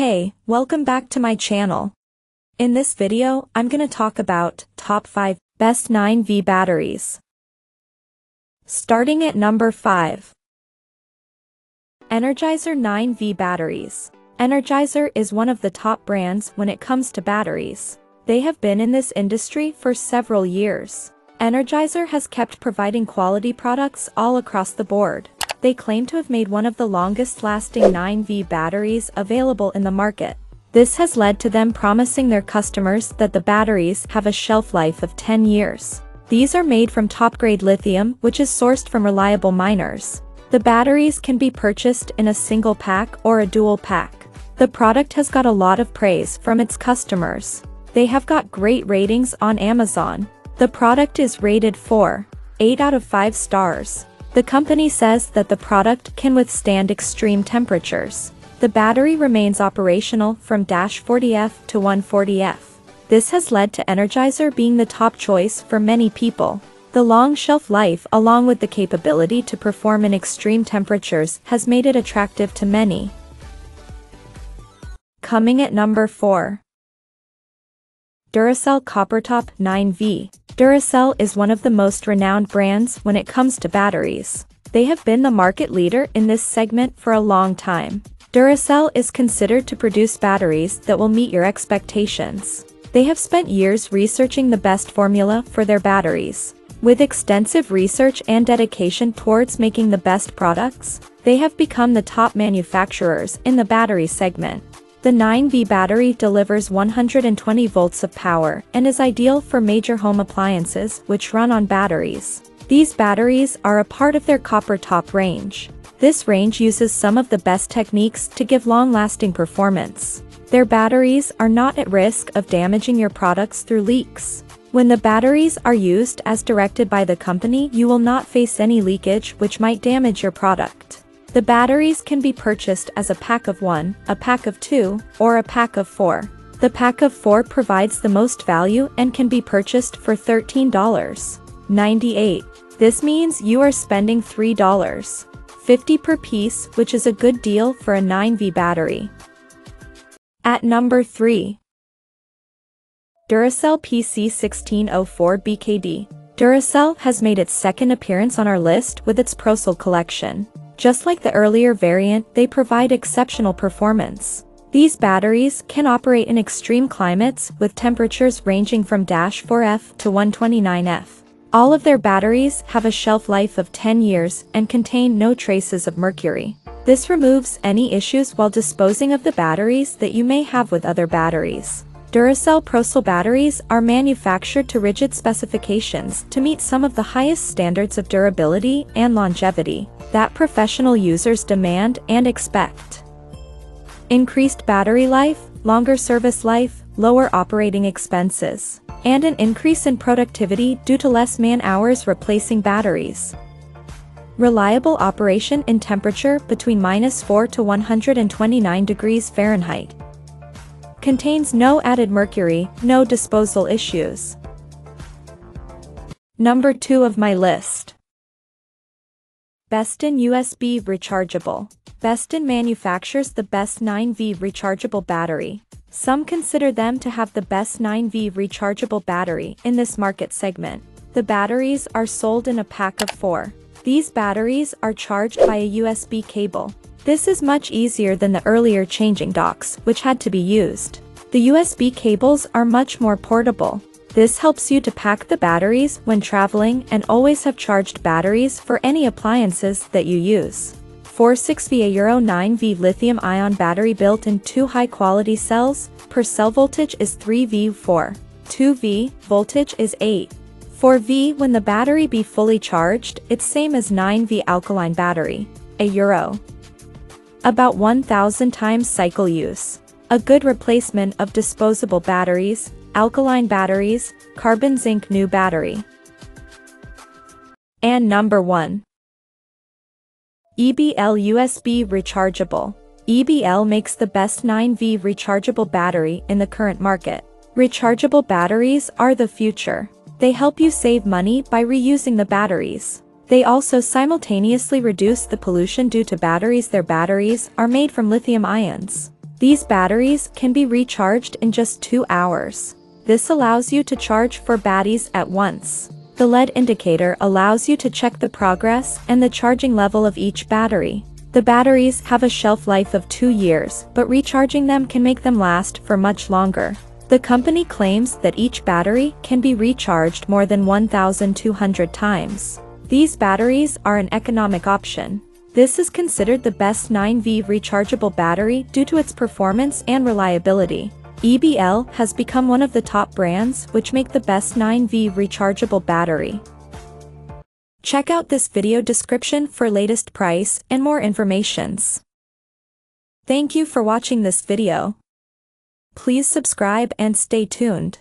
Hey, welcome back to my channel. In this video, I'm gonna talk about top 5 best 9V batteries. Starting at number 5. Energizer 9V batteries. Energizer is one of the top brands when it comes to batteries. They have been in this industry for several years. Energizer has kept providing quality products all across the board. They claim to have made one of the longest-lasting 9V batteries available in the market. This has led to them promising their customers that the batteries have a shelf life of 10 years. These are made from top-grade lithium which is sourced from reliable miners. The batteries can be purchased in a single pack or a dual pack. The product has got a lot of praise from its customers. They have got great ratings on Amazon. The product is rated 4, 8 out of 5 stars. The company says that the product can withstand extreme temperatures. The battery remains operational from 40F to 140F. This has led to Energizer being the top choice for many people. The long shelf life along with the capability to perform in extreme temperatures has made it attractive to many. Coming at number 4. Duracell CopperTop 9V. Duracell is one of the most renowned brands when it comes to batteries. They have been the market leader in this segment for a long time. Duracell is considered to produce batteries that will meet your expectations. They have spent years researching the best formula for their batteries. With extensive research and dedication towards making the best products, they have become the top manufacturers in the battery segment. The 9V battery delivers 120 volts of power and is ideal for major home appliances which run on batteries. These batteries are a part of their copper top range. This range uses some of the best techniques to give long-lasting performance. Their batteries are not at risk of damaging your products through leaks. When the batteries are used as directed by the company you will not face any leakage which might damage your product. The batteries can be purchased as a pack of 1, a pack of 2, or a pack of 4. The pack of 4 provides the most value and can be purchased for $13.98. This means you are spending $3.50 per piece which is a good deal for a 9V battery. At number 3. Duracell PC1604 BKD. Duracell has made its second appearance on our list with its Procell collection. Just like the earlier variant, they provide exceptional performance. These batteries can operate in extreme climates with temperatures ranging from 4F to 129F. All of their batteries have a shelf life of 10 years and contain no traces of mercury. This removes any issues while disposing of the batteries that you may have with other batteries. Duracell Procell batteries are manufactured to rigid specifications to meet some of the highest standards of durability and longevity that professional users demand and expect. Increased battery life, longer service life, lower operating expenses, and an increase in productivity due to less man-hours replacing batteries. Reliable operation in temperature between minus 4 to 129 degrees Fahrenheit. Contains no added mercury, no disposal issues. Number 2 of my list. Beston USB Rechargeable. Beston manufactures the best 9V rechargeable battery. Some consider them to have the best 9V rechargeable battery in this market segment. The batteries are sold in a pack of four. These batteries are charged by a USB cable. This is much easier than the earlier changing docks, which had to be used. The USB cables are much more portable. This helps you to pack the batteries when traveling and always have charged batteries for any appliances that you use. 46V Euro 9V lithium-ion battery built in two high-quality cells, per cell voltage is 3V4. 2V, voltage is 8. 4V when the battery be fully charged, it's same as 9V alkaline battery, a euro about 1000 times cycle use. A good replacement of disposable batteries, alkaline batteries, carbon zinc new battery. And number 1. EBL USB rechargeable. EBL makes the best 9V rechargeable battery in the current market. Rechargeable batteries are the future. They help you save money by reusing the batteries. They also simultaneously reduce the pollution due to batteries their batteries are made from lithium ions. These batteries can be recharged in just 2 hours. This allows you to charge 4 batteries at once. The LED indicator allows you to check the progress and the charging level of each battery. The batteries have a shelf life of 2 years, but recharging them can make them last for much longer. The company claims that each battery can be recharged more than 1,200 times. These batteries are an economic option. This is considered the best 9V rechargeable battery due to its performance and reliability. EBL has become one of the top brands which make the best 9V rechargeable battery. Check out this video description for latest price and more informations. Thank you for watching this video. Please subscribe and stay tuned.